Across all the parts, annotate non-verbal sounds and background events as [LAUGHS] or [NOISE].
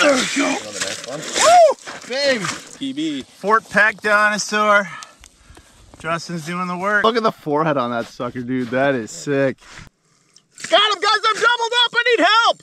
There we go. Another nice one. Woo! Baby. PB. Fort Peck dinosaur. Justin's doing the work. Look at the forehead on that sucker, dude. That is sick. Got him, guys. I'm doubled up. I need help.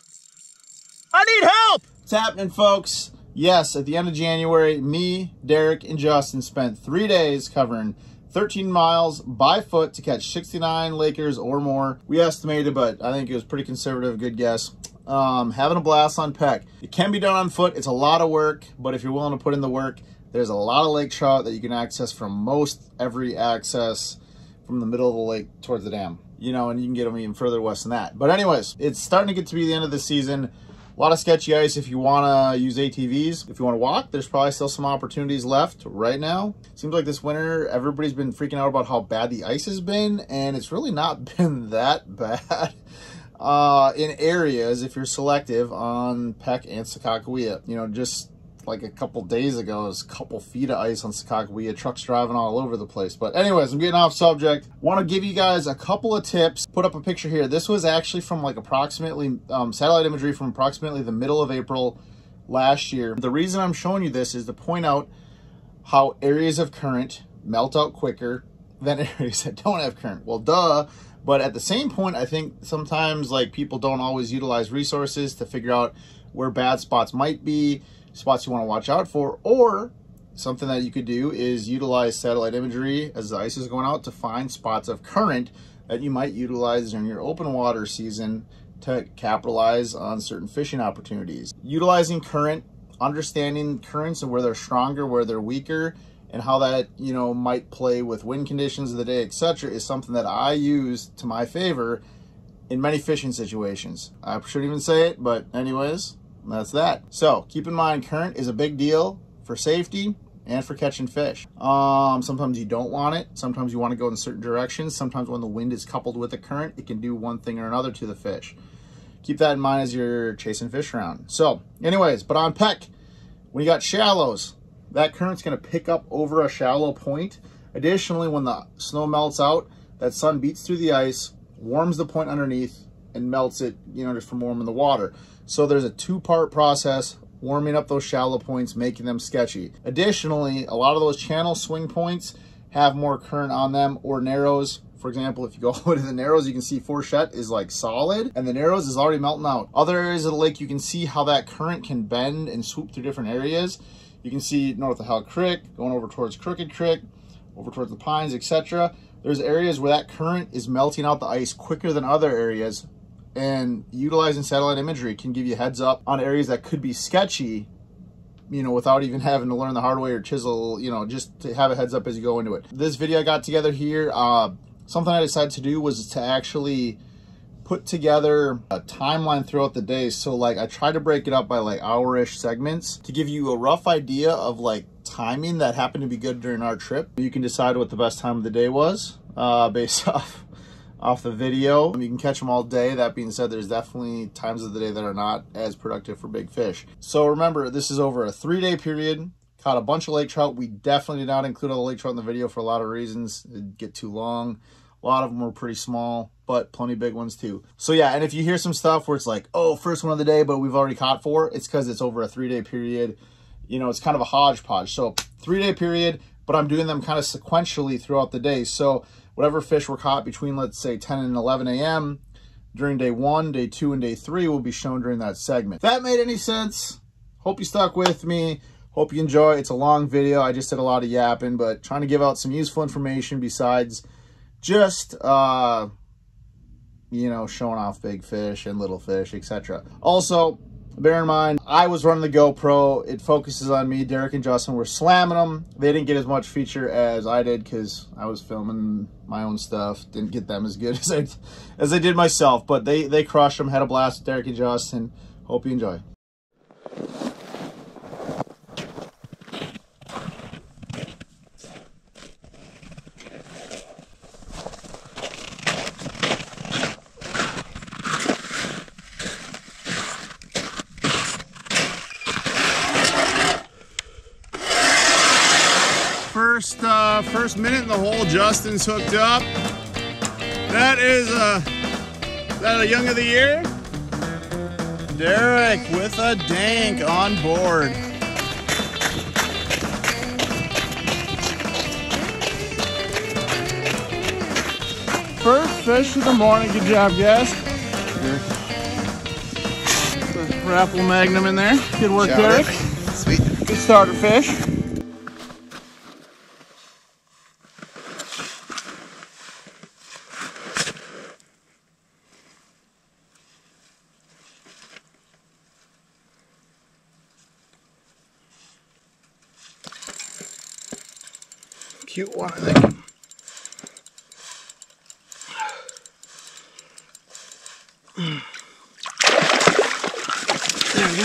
I need help. What's happening, folks? Yes, at the end of January, me, Derek, and Justin spent three days covering 13 miles by foot to catch 69 Lakers or more. We estimated, but I think it was pretty conservative. Good guess. Um, having a blast on Peck. It can be done on foot. It's a lot of work, but if you're willing to put in the work, there's a lot of lake trout that you can access from most every access from the middle of the lake towards the dam. You know, and you can get them even further west than that. But anyways, it's starting to get to be the end of the season. A lot of sketchy ice if you want to use ATVs. If you want to walk, there's probably still some opportunities left right now. Seems like this winter, everybody's been freaking out about how bad the ice has been, and it's really not [LAUGHS] been that bad uh, in areas if you're selective on Peck and Sakakawea. You know, just like a couple days ago, there's a couple feet of ice on Sakakawea, trucks driving all over the place. But anyways, I'm getting off subject. Want to give you guys a couple of tips. Put up a picture here. This was actually from like approximately, um, satellite imagery from approximately the middle of April last year. The reason I'm showing you this is to point out how areas of current melt out quicker than [LAUGHS] areas that don't have current. Well, duh. But at the same point, I think sometimes like people don't always utilize resources to figure out where bad spots might be spots you want to watch out for, or something that you could do is utilize satellite imagery as the ice is going out to find spots of current that you might utilize during your open water season to capitalize on certain fishing opportunities. Utilizing current, understanding currents and where they're stronger, where they're weaker, and how that, you know, might play with wind conditions of the day, etc., is something that I use to my favor in many fishing situations. I shouldn't even say it, but anyways, that's that. So keep in mind, current is a big deal for safety and for catching fish. Um, sometimes you don't want it. Sometimes you want to go in certain directions. Sometimes when the wind is coupled with the current, it can do one thing or another to the fish. Keep that in mind as you're chasing fish around. So anyways, but on Peck, when you got shallows, that current's going to pick up over a shallow point. Additionally, when the snow melts out, that sun beats through the ice, warms the point underneath, and melts it, you know, just from warming the water. So there's a two-part process warming up those shallow points, making them sketchy. Additionally, a lot of those channel swing points have more current on them or narrows. For example, if you go [LAUGHS] to the narrows, you can see fourchette is like solid and the narrows is already melting out. Other areas of the lake, you can see how that current can bend and swoop through different areas. You can see north of Hell Creek, going over towards Crooked Creek, over towards the Pines, etc. There's areas where that current is melting out the ice quicker than other areas and utilizing satellite imagery can give you heads up on areas that could be sketchy you know, without even having to learn the hard way or chisel, you know, just to have a heads up as you go into it. This video I got together here, uh, something I decided to do was to actually put together a timeline throughout the day. So like I try to break it up by like hour-ish segments to give you a rough idea of like timing that happened to be good during our trip. You can decide what the best time of the day was uh, [LAUGHS] based off off the video. You can catch them all day. That being said, there's definitely times of the day that are not as productive for big fish. So remember, this is over a three day period. Caught a bunch of lake trout. We definitely did not include all the lake trout in the video for a lot of reasons. It'd get too long. A lot of them were pretty small, but plenty big ones too. So yeah, and if you hear some stuff where it's like, oh, first one of the day, but we've already caught four, it's because it's over a three day period. You know, it's kind of a hodgepodge. So three day period, but I'm doing them kind of sequentially throughout the day. So whatever fish were caught between, let's say, 10 and 11 a.m. during day one, day two, and day three will be shown during that segment. If that made any sense, hope you stuck with me. Hope you enjoy. It's a long video. I just did a lot of yapping, but trying to give out some useful information besides just, uh, you know, showing off big fish and little fish, etc. Also, Bear in mind, I was running the GoPro. It focuses on me. Derek and Justin were slamming them. They didn't get as much feature as I did because I was filming my own stuff. Didn't get them as good [LAUGHS] as I, as I did myself. But they, they crushed them. Had a blast with Derek and Justin. Hope you enjoy. first uh, first minute in the hole, Justin's hooked up. That is a, uh, that a young of the year? Derek with a dank on board. First fish of the morning. Good job, guys. Raffle Magnum in there. Good work, Derek. Sweet. Good starter fish. One, I think. There we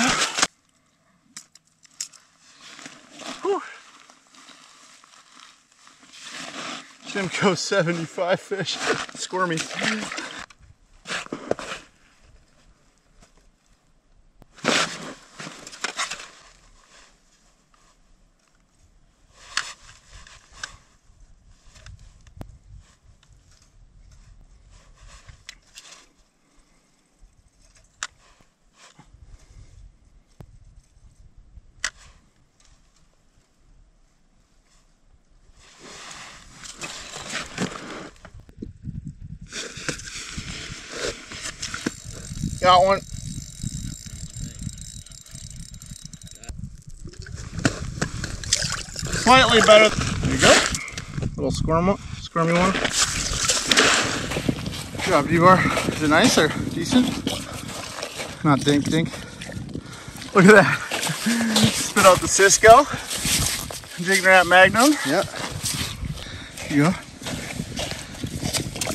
go. Simcoe 75 fish. Squirmy. Got one. Slightly better. There you go. Little squirm one, squirmy one. Good job, D-bar. Is it nice or decent? Not dink dink. Look at that. [LAUGHS] Spit out the Cisco. Jigging Rap Magnum. Yep. Here you go.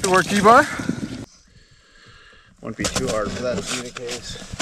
Good work, D-bar. Wouldn't be too hard for that to be the case.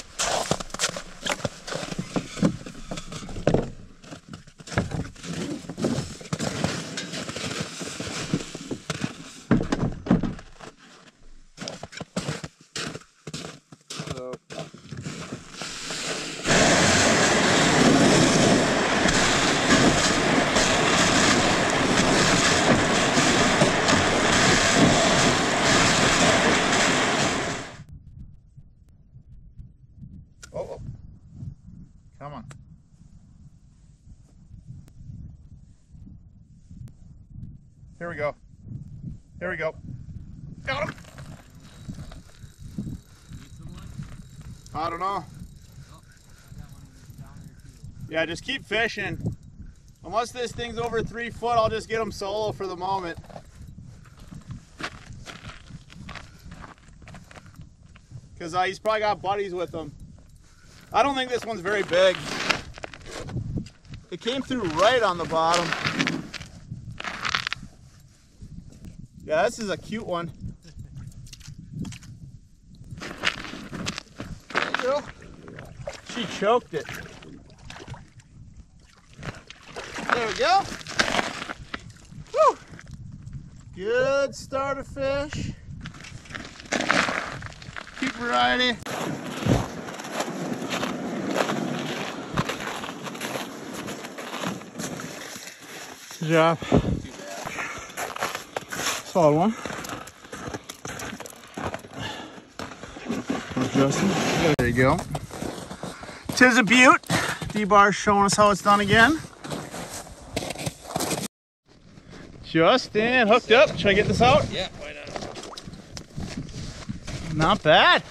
Here we go. Got him. I don't know. Yeah, just keep fishing. Unless this thing's over three foot, I'll just get him solo for the moment. Because uh, he's probably got buddies with him. I don't think this one's very big. It came through right on the bottom. Yeah, this is a cute one. She choked it. There we go. Woo! Good starter fish. Cute variety. Good job. Solid one. Justin. There you go. Tis a butte. D-bar showing us how it's done again. Justin hooked up. Should I get this out? Yeah, why not? Not bad.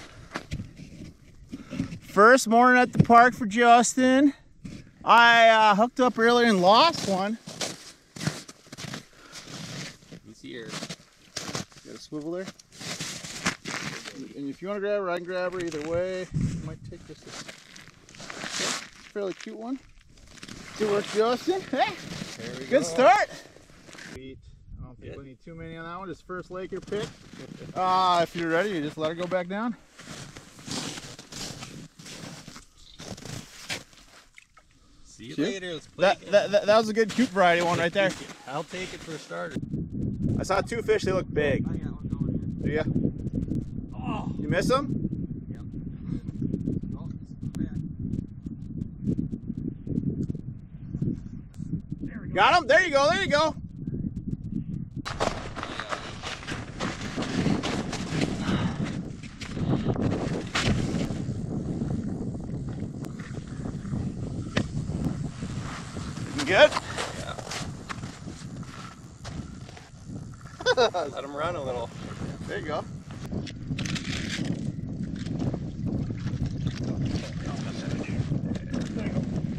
First morning at the park for Justin. I uh, hooked up earlier and lost one. He's here. Got a swivel there. And if you want to grab her, I can grab her either way. It might take okay. fairly cute one. Good work, Justin. Hey, good start. Sweet. I don't think we need too many on that one. Just first Laker pick. [LAUGHS] Ah, if you're ready, you just let her go back down. See you See? later. Let's play That, that, that, that was a good cute variety one right there. I'll take it for a starter. I saw two fish. They look big. Do you? Oh. You miss oh, them? Got him? There you go, there you go. You good? Yeah. [LAUGHS] Let him run a little. There you go.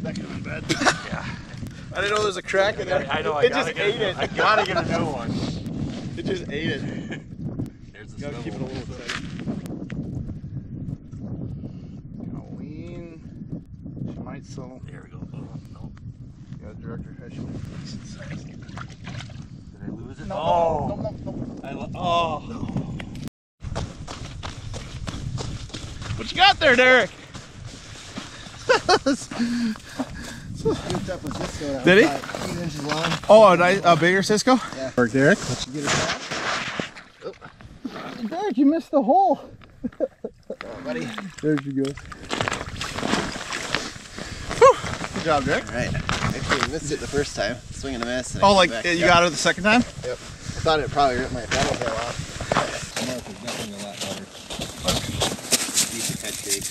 That could have been bad. Yeah. I didn't know there was a crack in there. I know, I it just ate it. I gotta get a new one. It just ate it. There's the Gotta keep it a little steady. Colleen. She might still. There we go. Oh, no. Gotta direct her head. Did I lose it? No, oh. no, no, no. I lo- oh. What you got there, Derek? Scooped up with Cisco. that Did he? Eight inches long. Oh, a, nice, a bigger Cisco? Yeah. Work, Derek. Let you get it back. Derek, you missed the hole. [LAUGHS] Oh, buddy. There she goes. Good job, Derek. All right. Actually, I missed it the first time. Swing and a miss. and Oh, like back. you Yep. got it the second time? Yep. I thought it probably ripped my paddle tail off. Mark is definitely a lot better. Decent head shake.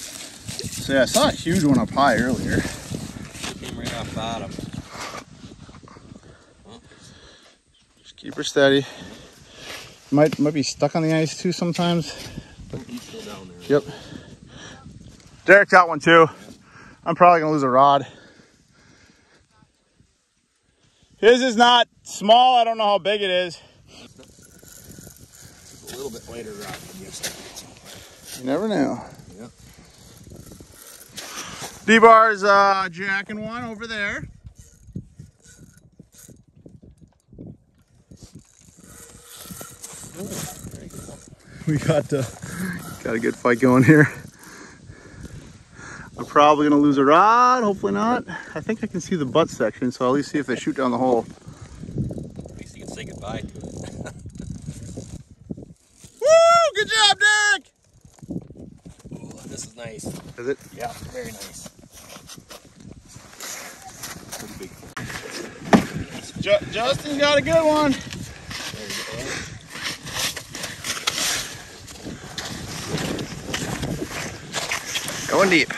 So yeah, I saw a huge one up high earlier. Came right off bottom. Just keep her steady. Might might be stuck on the ice too sometimes. Down there. Yep. Derek got one too. I'm probably gonna lose a rod. His is not small. I don't know how big it is. It's a little bit than yesterday. You never know. Yep. D-Bar's uh, jacking one over there. [LAUGHS] We got uh, got a good fight going here. I'm probably gonna lose a rod. Hopefully not. I think I can see the butt section, so I'll at least see if they shoot down the hole. At least you can say goodbye to it. [LAUGHS] Woo! Good job, Derek. Ooh, this is nice. Is it? Yeah, very nice. Pretty big. Ju- Justin got a good one. Go. Going deep. [LAUGHS]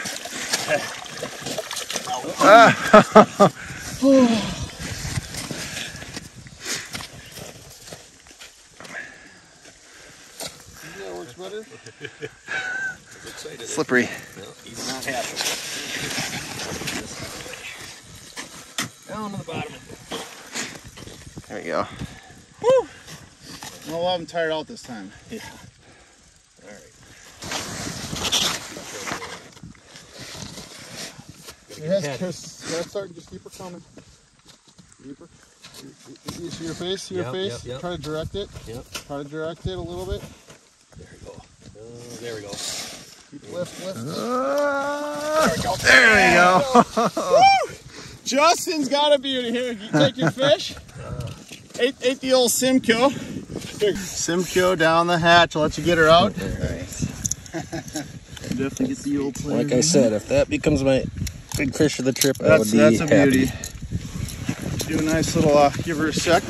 Better. [LAUGHS] Slippery. No, he's not happy. Down to the bottom. There we go. Woo! Well, I'm tired out this time. [LAUGHS] Yeah. All right. It has Chris. Yeah, start. Just keep her coming. Deeper. You, you see your face? See your Yep, face? yep, yep. Try to direct it. Yep. Try to direct it a little bit. There we go. Oh, there we go. Keep lift, lift. There we go. [LAUGHS] Justin's got a beauty here. You take your [LAUGHS] fish. Uh. ate, ate the old Simcoe. Simcoe down the hatch. I'll let you get her out. Nice. [LAUGHS] Definitely get the old player. Like I said, if that becomes my big fish of the trip, I would That's be that's a happy. beauty. Do a nice little uh, give her a sec.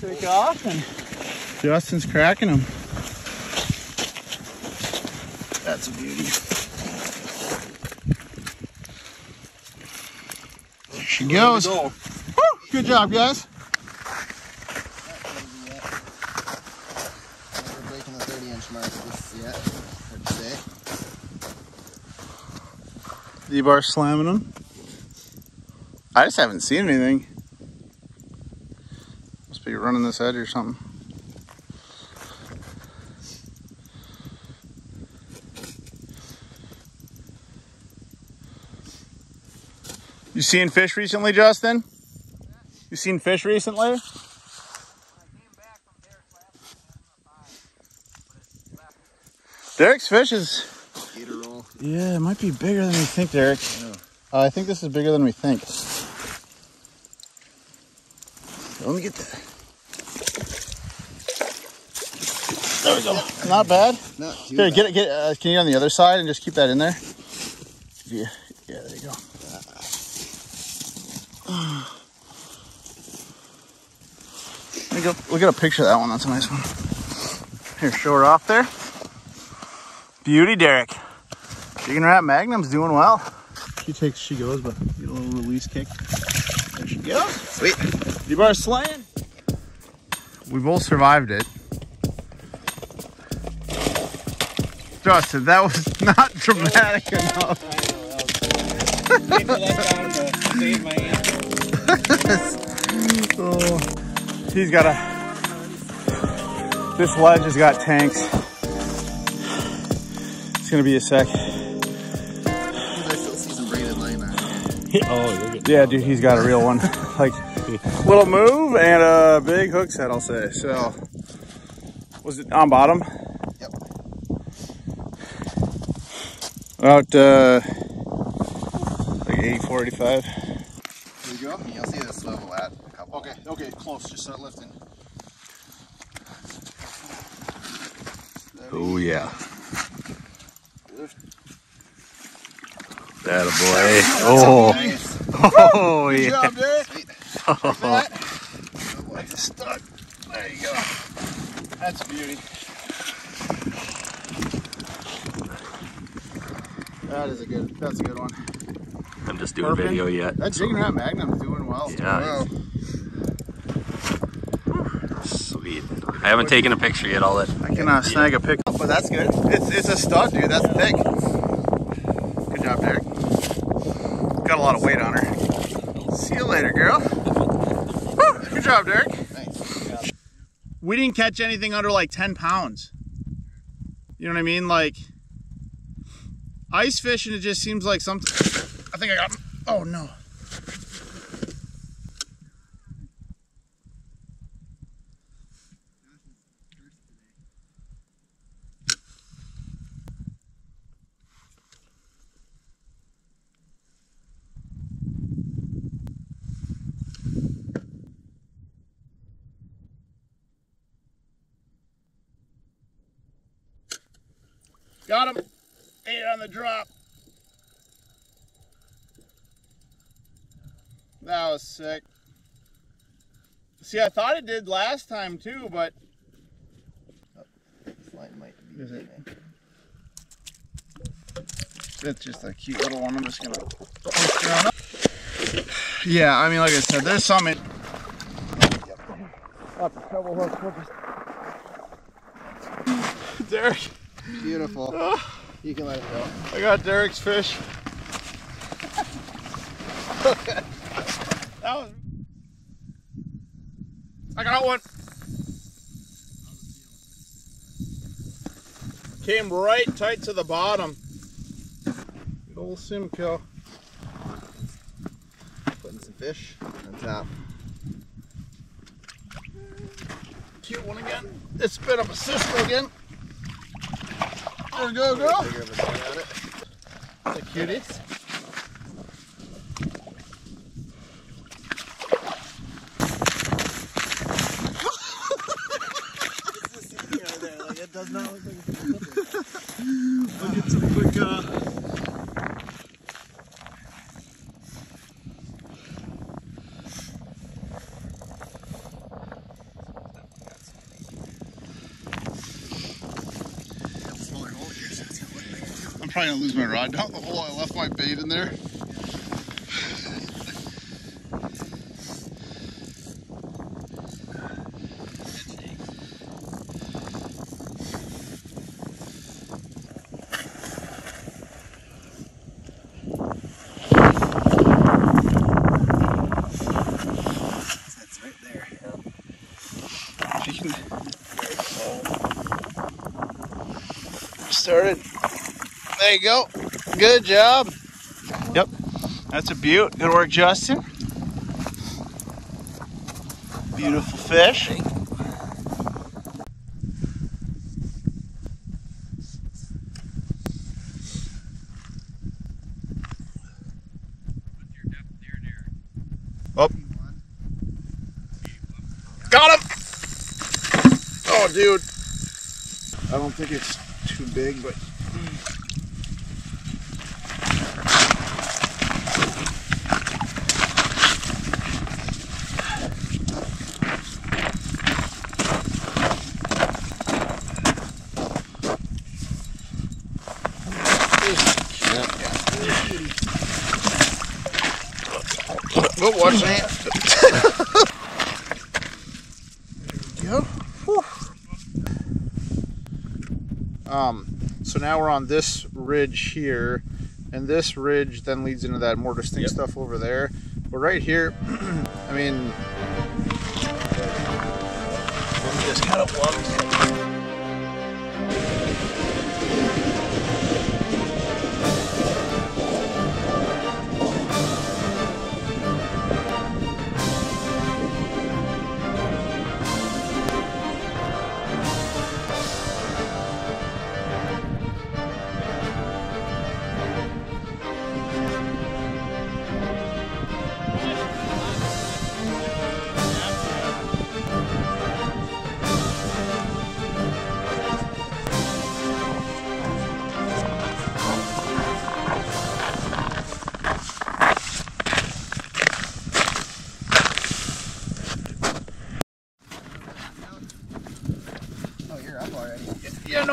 Take off and Justin's cracking them. That's a beauty. There she goes. Woo! Good job, guys. We're breaking the 30 inch mark just yet. Hard to say. D-bar slamming them. I just haven't seen anything. Must be running this edge or something. You seen fish recently, Justin? You seen fish recently? Derek's fish is. Yeah, it might be bigger than we think, Derek. Uh, I think this is bigger than we think. Let me get that. There we go. Not bad. Not too Here, bad. get it. Get. Uh, can you get on the other side and just keep that in there? Yeah. Yeah. There you go. Let me go. Look at a picture of that one. That's a nice one. Here, show her off there. Beauty, Derek. Jigging Rap Magnum's doing well. She takes, she goes, but get a little release kick. There she goes. Sweet. D-bar slaying. We both survived it. Justin, that was [LAUGHS] not dramatic enough. oh, [LAUGHS] he's got a. This ledge has got tanks. It's gonna be a sec. [LAUGHS] oh. Yeah, dude, he's got a real one. [LAUGHS] [LAUGHS] like little move and a big hook set, I'll say. So, was it on bottom? Yep. About uh, like 84, 85. There you go. You'll see this level at a couple. Okay, okay, close. Just start lifting. Oh, yeah. That a boy. Oh, Nice. [LAUGHS] oh Good yeah. job. [LAUGHS] Sweet. That. It's stuck. There you go. That's a beauty. That is a good. That's a good one. I'm just doing Perfect. video yet. That jigging rap magnum's doing well. Yeah. Sweet. I haven't taken a picture yet. I'll let. I can uh, snag a pick, but that's good. It's it's a stud, dude. That's thick. Good job, Derek. Lot of weight on her. See you later, girl. Woo, Good job, Derek. Nice. We didn't catch anything under like 10 pounds. You know what I mean? Like ice fishing, it just seems like something. I think I got. Oh no. Got him. Eight on the drop. That was sick. See, I thought it did last time too, but oh, This line might be. Is it? it's just a cute little one. I'm just gonna twist around up. Yeah, I mean, like I said, there's some in. Lots of treble hooks. we'll [LAUGHS] Derek, Beautiful. [LAUGHS] You can let it go. I got Derek's fish. [LAUGHS] that was. I got one. Came right tight to the bottom. Good old Simcoe. Putting some fish on top. Cute one again. It spit up a sister again. There we go, girl. Bigger of a thing on it. The cutie. like it does not look like I'll get some quick, uh... smaller hole here, so it's gonna look probably gonna lose my rod down the hole. I left my bait in there. You go. Good job. Yep. That's a beaut. Good work, Justin. Beautiful fish. Oh. Got him! Oh, dude. I don't think it's too big, but. Oh, watch that. Go. Um, so now we're on this ridge here, and this ridge then leads into that more distinct Yep. stuff over there. But right here, [CLEARS THROAT] I mean, Just kind of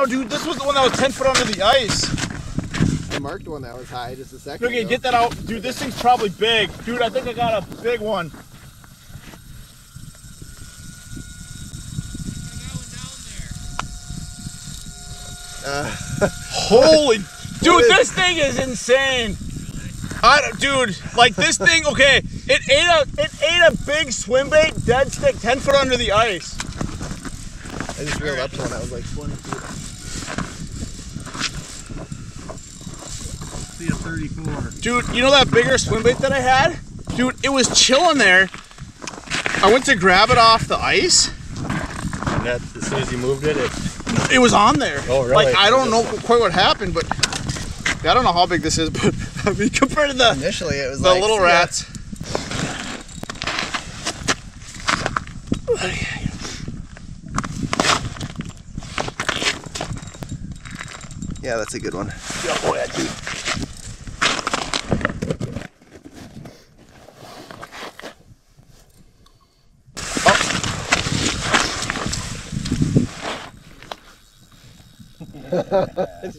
no, dude, this was the one that was 10 foot under the ice. I marked one that was high just a second Okay, ago. get that out. Dude, this thing's probably big. Dude, I think I got a big one. Uh, [LAUGHS] Holy, dude, this thing is insane. I dude, like this thing. Okay, it ate a it ate a big swim bait, dead stick, ten foot under the ice. I just reeled up to one that was like 20 feet. See a 34. Dude, you know that bigger swim bait that I had? Dude, it was chilling there. I went to grab it off the ice. And that, as soon as you moved it, it It was on there. Oh, really? Like I don't know quite what happened, but I don't know how big this is, but [LAUGHS] I mean compared to the Initially, it was the like little yeah. rats. Yeah, that's a good one. Oh yeah, dude. [LAUGHS]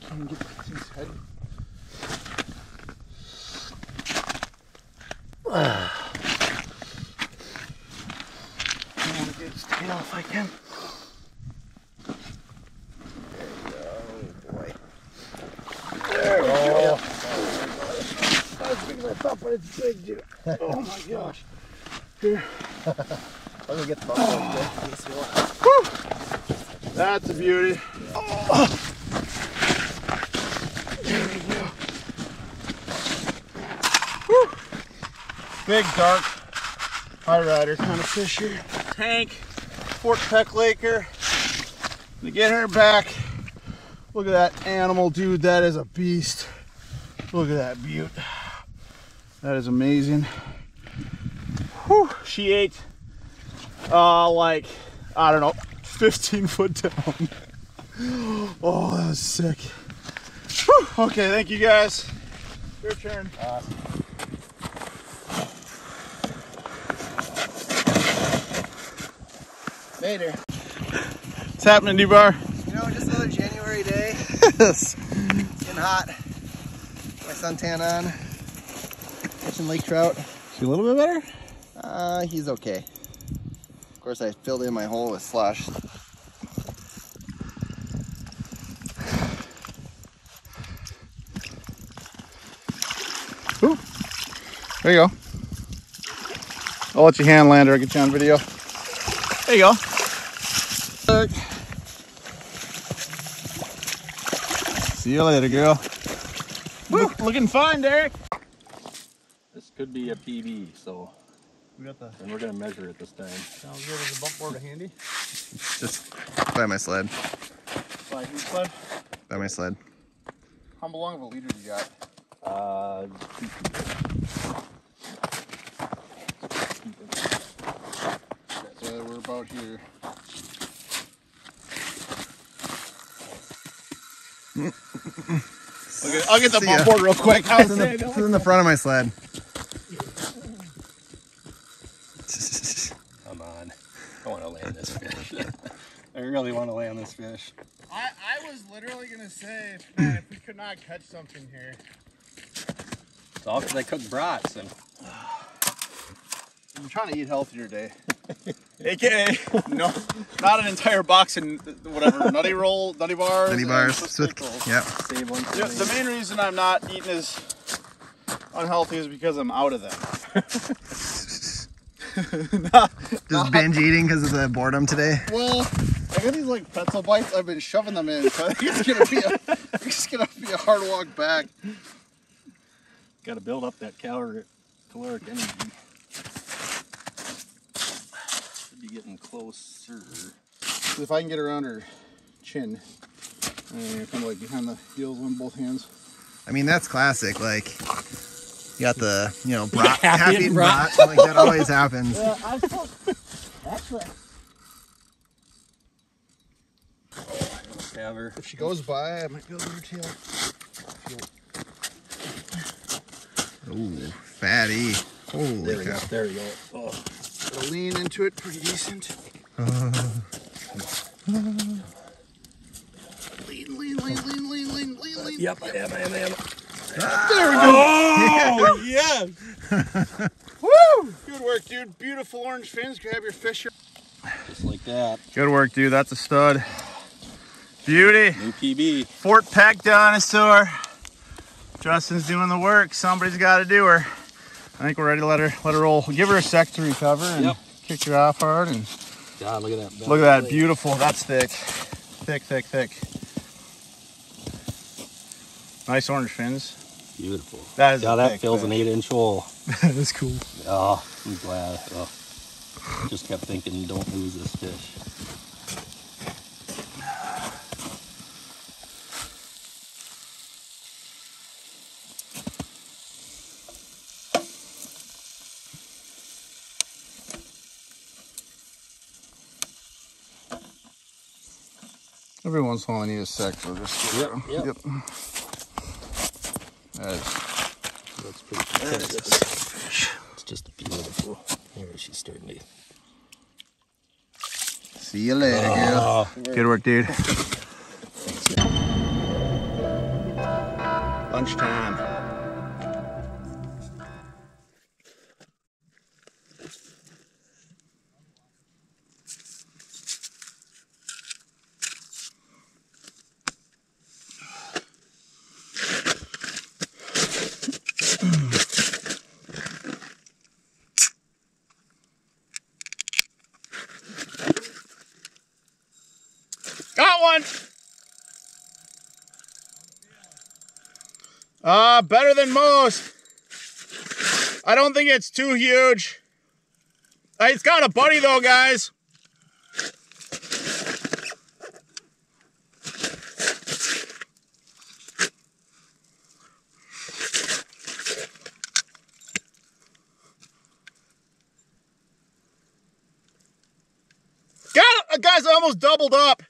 Can get this thing's head. I want to get its tail if I can. Oh boy. Not as big as I thought, but it's big, dude. Oh my gosh. Let me get the bottom of it. Let's see what- That's a beauty. Whew. Big, dark, high rider kind of fish here. Tank, Fort Peck Laker. To get her back. Look at that animal, dude. That is a beast. Look at that butte. That is amazing. Whew. She ate uh like I don't know 15 foot down. [GASPS] Oh, that was sick. Whew. Okay, thank you guys. Your turn. Later. What's happening, D-Bar? You know, just another January day. [LAUGHS] Getting hot. My suntan on. Catching lake trout. She a little bit better? Uh, he's okay. Of course, I filled in my hole with slush. There you go. I'll let you hand land her. I'll get you on video. There you go. See you later, girl. Look, looking fine, Derek. this could be a PB, so We got the and we're gonna measure it this time. sounds good as a bump board handy. Just by my sled. Slide, you sled. By my sled. How long of a leader do you got? Uh, So we're about here. okay, I'll get the See board real quick. It's in, the, it's in the front of my sled. [LAUGHS] Come on. I want to land this fish. [LAUGHS] I really want to land this fish. I, I was literally going to say, if we could not catch something here. It's all because I cooked brats. and I'm trying to eat healthier today. [LAUGHS] AKA, no, not an entire box and whatever, nutty roll, nutty bars. Nutty bars. Swiss Swiss- Yep. save one Yeah, the main reason I'm not eating as unhealthy is because I'm out of them. [LAUGHS] Just binge eating because of the boredom today. Well, I got these like pretzel bites. I've been shoving them in, so I think it's gonna be a, it's gonna be a hard walk back. Got to build up that caloric, caloric energy. Should be getting closer. If I can get around her chin, uh, and kind of like behind the heels on both hands. I mean, that's classic. Like, you got the, you know, brat, [LAUGHS] Happy happy and and brat. brat. Like, that always happens. I'm still actually. Have her. If she goes by, I might be able to her tail. Ooh, fatty. Holy There we go. cow. There we go. Oh, Gotta lean into it pretty decent. lean, lean, lean, lean, lean, lean, lean, lean. yep, I am, I am, I am. There we go. Oh, [LAUGHS] yes! Woo! Good work, dude. Beautiful orange fins. Grab your fisher. Just like that. Good work, dude. That's a stud. Beauty. New PB. Fort Peck dinosaur. Justin's doing the work. Somebody's got to do her. I think we're ready to let her let her roll. Give her a sec to recover and Yep. kick her off hard. And God, look at that. belly look at that, beautiful. That's thick, thick, thick, thick. Nice orange fins. Beautiful. That is. Yeah, that fills fish. an eight inch hole. [LAUGHS] that is cool. Oh, I'm glad. Oh. Just kept thinking, don't lose this fish. Every once in a while, I need a sec for this. Yep, yep. That is, That's pretty that is fish. It's just beautiful. Here she's starting to. See you later, ah. girl. Oh, Good work, dude. Lunchtime. Got one. Uh, better than most. I don't think it's too huge. Uh, It's got a buddy though, guys. Got it! Uh, Guys, I almost doubled up.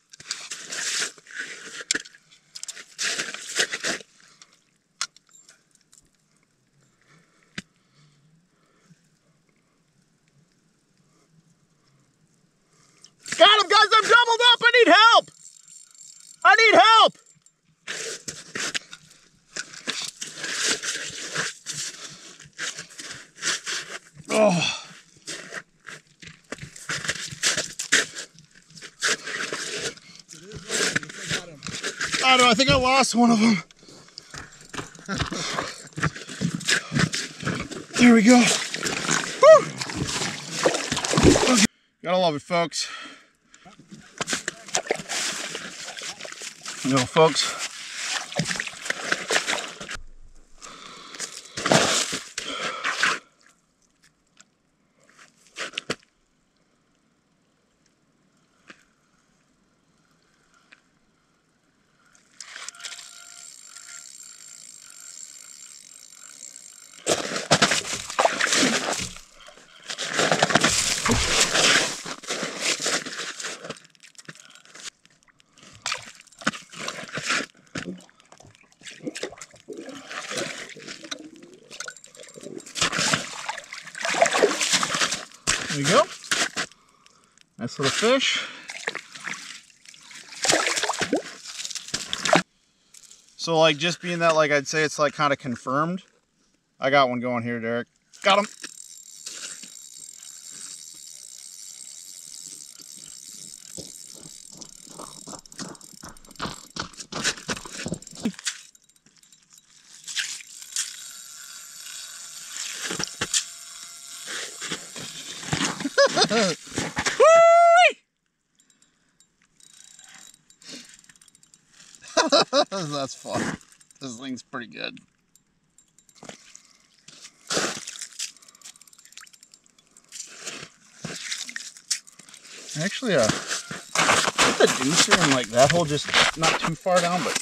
Got him, guys. I'm doubled up. I need help. I need help. Oh. I don't know. I think I one of them. There we go. Okay. Gotta love it, folks. You know, folks. Nice little fish. So like just being that like I'd say it's like kind of confirmed. I got one going here, Derek. Got him. [LAUGHS] That's fun. This thing's pretty good. Actually, uh, put the deucer in like that hole, just not too far down, but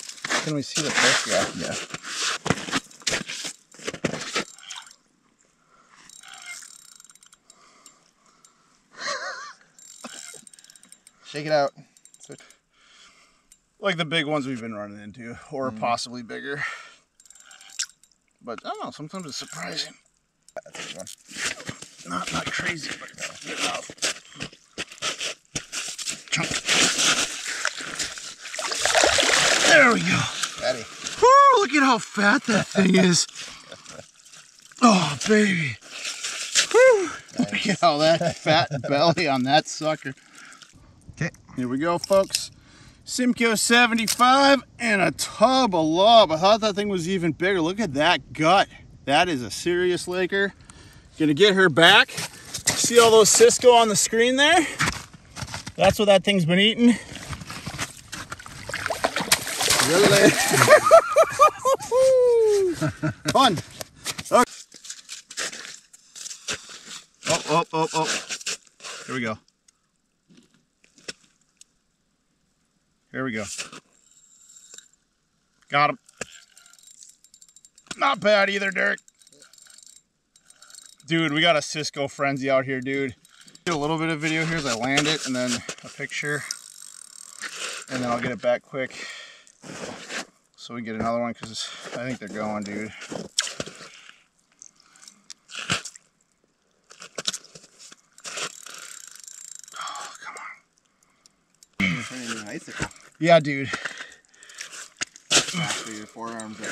can we see the fish? Yeah, yeah. [LAUGHS] Shake it out. Like the big ones we've been running into, or mm-hmm. possibly bigger. But I don't know, sometimes it's surprising. That's a good one. Not not crazy, but good enough. Chunk. There we go. Daddy. Woo, look at how fat that thing is. [LAUGHS] Oh, baby. Woo. Look at all that fat belly on that sucker. Okay. Here we go, folks. Simcoe 75 and a tub of lob. I thought that thing was even bigger. Look at that gut. That is a serious laker. Gonna get her back. See all those Cisco on the screen there? That's what that thing's been eating. Really? [LAUGHS] Fun. Okay. Oh, oh, oh, oh. Here we go. Here we go. Got him. Not bad either, Derek. Dude, we got a Cisco frenzy out here, dude. Do a little bit of video here as I land it and then a picture. And then I'll get it back quick. So we get another one because I think they're going, dude. Oh, come on. Turning into an icicle. Yeah, dude. After your forearms are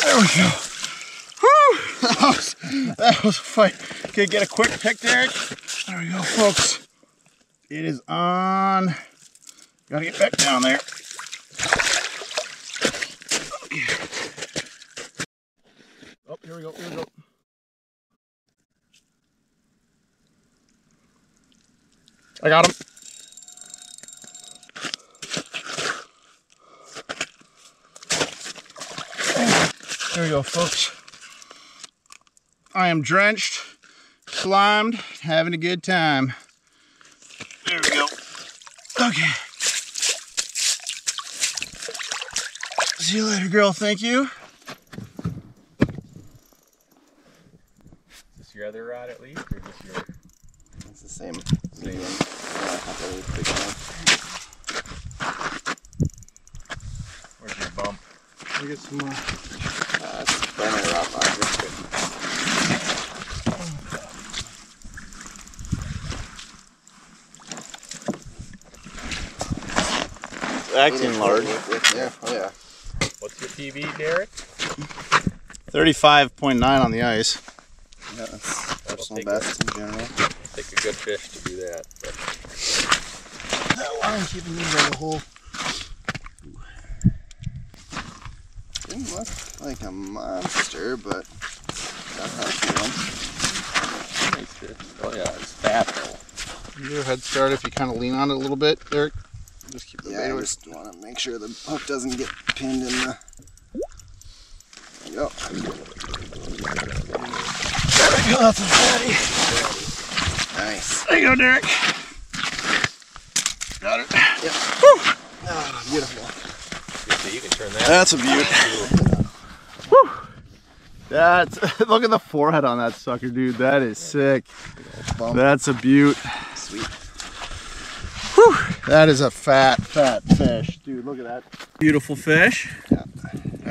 There we go. Whew, that was, that was a fight. Okay, get a quick pick, Derek. There we go, folks. It is on. Gotta get back down there. Oh, here we go, here we go. I got him. There we go, folks. I am drenched, slimed, having a good time. There we go. Okay. See you later, girl. Thank you. Is this your other rod at least, or just your? It's the same. Same. Yeah, not really big one. Where's your bump? Let me get some more. Uh, it's primary rock lodger. Acting large. Yeah, oh yeah. What's PB, Derek? 35.9 on the ice. Yeah, that's personal take best in general. Take a good fish to do that. But That line keeping me by the hole. Didn't look like a monster, but that's how it's feeling. nice fish. Oh yeah, it's fat though. Give it a head start if you kind of lean on it a little bit, Eric. Just keep the Yeah, bait I just want to make sure the hook doesn't get pinned in the. There you go. There you go, that's a fatty. Nice. There you go, Derek. Got it. Ah, beautiful. So you can turn that. That's a beaut. That's [LAUGHS] look at the forehead on that sucker, dude. That is sick. That's a beaut. Sweet. Whew, that is a fat, fat fish, dude. Look at that beautiful fish.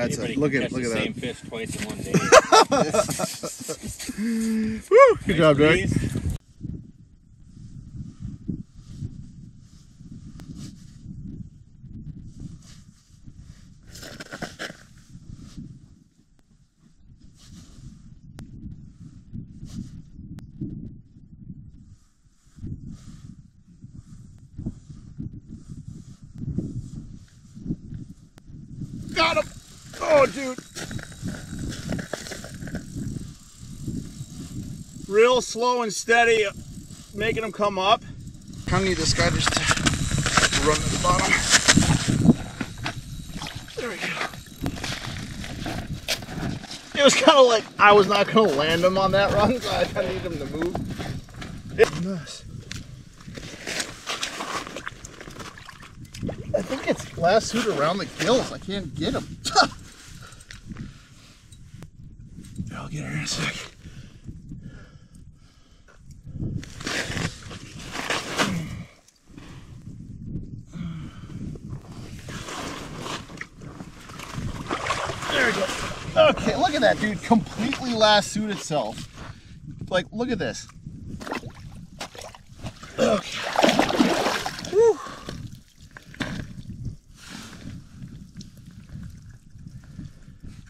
That's a, look at look at same that. fish twice in one day. [LAUGHS] Woo, good job, Derek. Got him. Oh, dude. Real slow and steady, making them come up. I need this guy just to run to the bottom. There we go. It was kind of like I was not going to land him on that run, so I kind of need him to move. It, nice. I think it's lassoed around the gills. I can't get him. Here, I'll get her in a sec. There we go. Okay, look at that, dude. Completely lassoed itself. Like, look at this. Okay.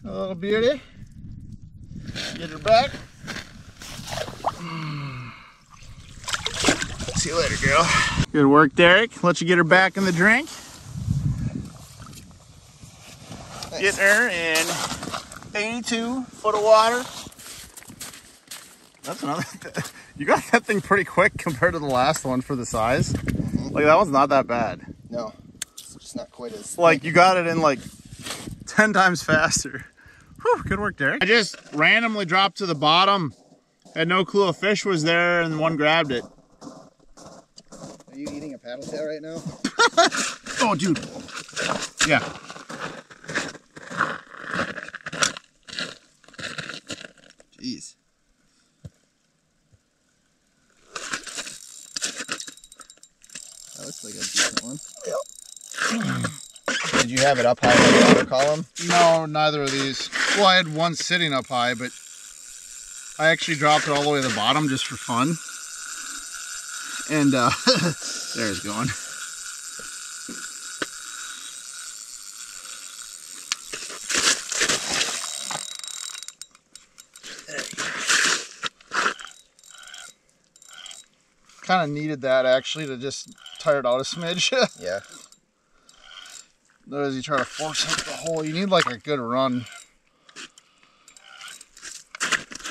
A little oh, beauty. Get her back. Hmm. See you later, girl. Good work, Derek. Let you get her back in the drink. Get her in 82 foot of water. That's another. [LAUGHS] You got that thing pretty quick compared to the last one for the size. Mm-hmm. Like that one's not that bad. No, it's just not quite as. Like you got it in like 10 times faster. Whew, good work, Derek. I just randomly dropped to the bottom. Had no clue a fish was there and one grabbed it. Are you eating a paddle tail right now? [LAUGHS] Oh, dude. Yeah. Jeez. That looks like a decent one. Did you have it up high in the water column? No, neither of these. Well, I had one sitting up high, but I actually dropped it all the way to the bottom just for fun. And uh, [LAUGHS] there it's going. Kind of needed that actually to just tire it out a smidge. [LAUGHS] Yeah. As you try to force up the hole, you need like a good run.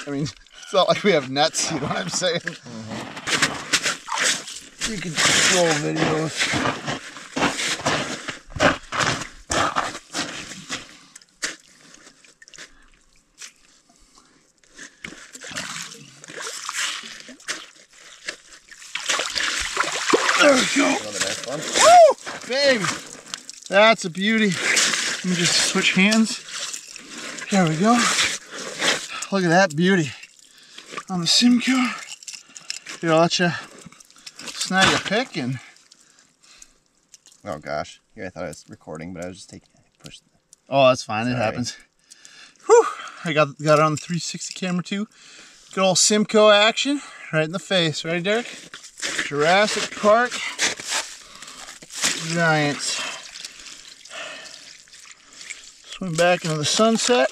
I mean, [LAUGHS] it's not like we have nets, you know what I'm saying? Mm-hmm. You can roll videos. There we go. Another nice one. Woo! Baby. That's a beauty. Let me just switch hands. There we go. Look at that beauty. On the Simcoe. Here, I'll let you snag a pick and Oh gosh. Here I thought I was recording, but I was just taking push. Oh, that's fine. It happens. Whew. I got got it on the 360 camera too. Good old Simcoe action. Right in the face. Ready, Derek? Jurassic Park. Giants. Swim back into the sunset.